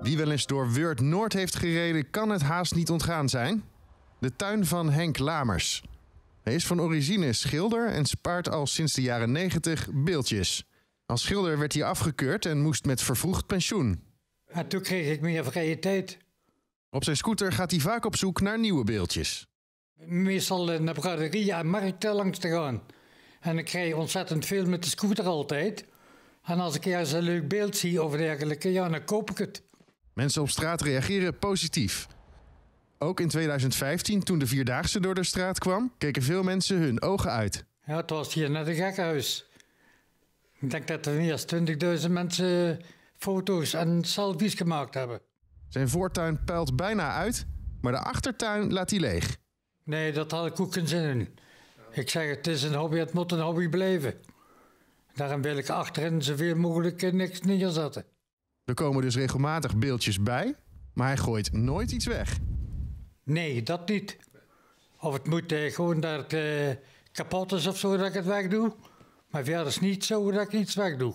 Wie wel eens door Word Noord heeft gereden, kan het haast niet ontgaan zijn. De tuin van Henk Lamers. Hij is van origine schilder en spaart al sinds de jaren 90 beeldjes. Als schilder werd hij afgekeurd en moest met vervroegd pensioen. En toen kreeg ik meer vrije tijd. Op zijn scooter gaat hij vaak op zoek naar nieuwe beeldjes. Meestal naar braderieën en markten langs te gaan. En ik krijg ontzettend veel met de scooter altijd. En als ik ergens een leuk beeld zie of dergelijke, ja, dan koop ik het. Mensen op straat reageren positief. Ook in 2015, toen de Vierdaagse door de straat kwam, keken veel mensen hun ogen uit. Ja, het was hier net een gekkenhuis. Ik denk dat er meer dan 20.000 mensen foto's en selfies gemaakt hebben. Zijn voortuin puilt bijna uit, maar de achtertuin laat hij leeg. Nee, dat had ik ook geen zin in. Ik zeg, het is een hobby, het moet een hobby blijven. Daarom wil ik achterin zoveel mogelijk niks neerzetten. Er komen dus regelmatig beeldjes bij, maar hij gooit nooit iets weg. Nee, dat niet. Of het moet eh, gewoon dat het eh, kapot is of zo dat ik het wegdoe. Maar verder is niet zo dat ik iets wegdoe.